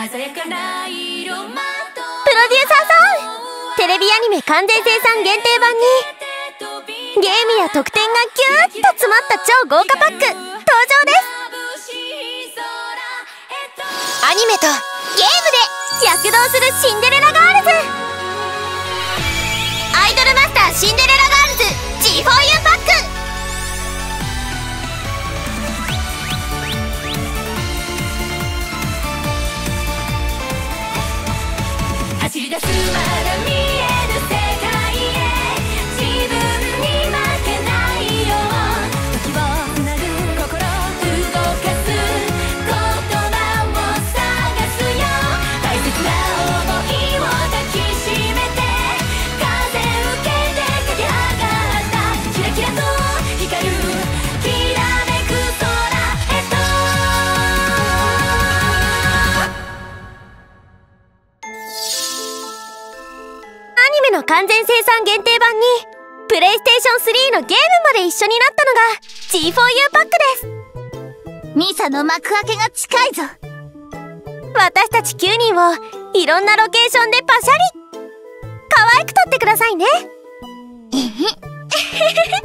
プロデューサーさんテレビアニメ完全生産限定版にゲームや特典がギューッと詰まった超豪華パック登場です。アニメとゲームで躍動するシンデレラガールズ。アイドルマスターシンデレラガールズ G4U パ出すまだ見える世界へ自分に負けないよう時をつなぐ心動かす言葉を探すよ大切な想いを抱きしめて風受けて駆け上がったキラキラと光る完全生産限定版にプレイステーション3のゲームまで一緒になったのが G4U パックです。ミサの幕開けが近いぞ。私たち9人をいろんなロケーションでパシャリ。可愛く撮ってくださいね。この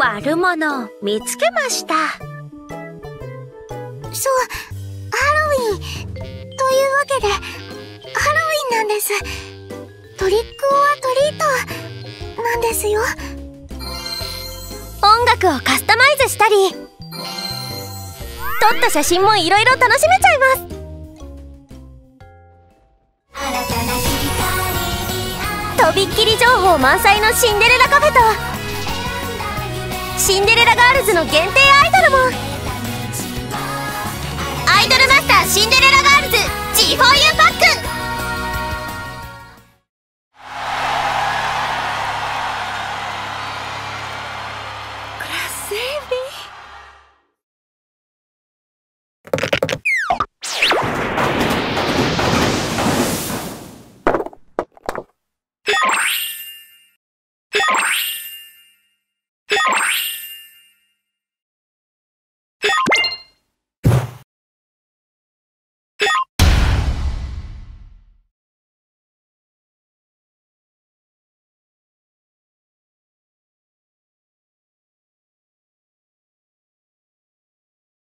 悪者見つけました。そうハロウィンというわけでハロウィンなんです。トリックオアトリートなんですよ。音楽をカスタマイズしたり撮った写真もいろいろ楽しめちゃいます。とびっきり情報満載のシンデレラカフェとシンデレラガールズの限定アイドルも。